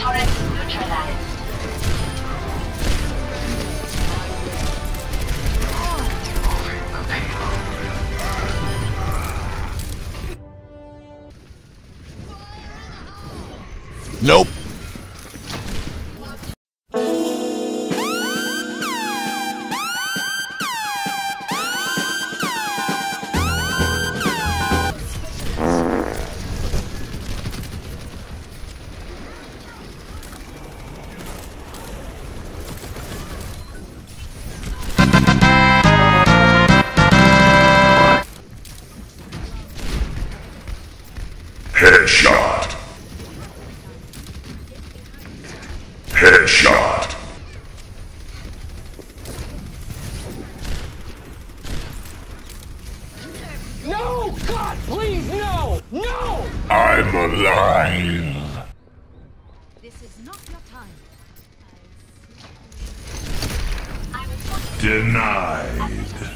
Turret neutralized. Nope. Headshot. Headshot. No! God, please, no! No! I'm alive. This is not your time. Denied.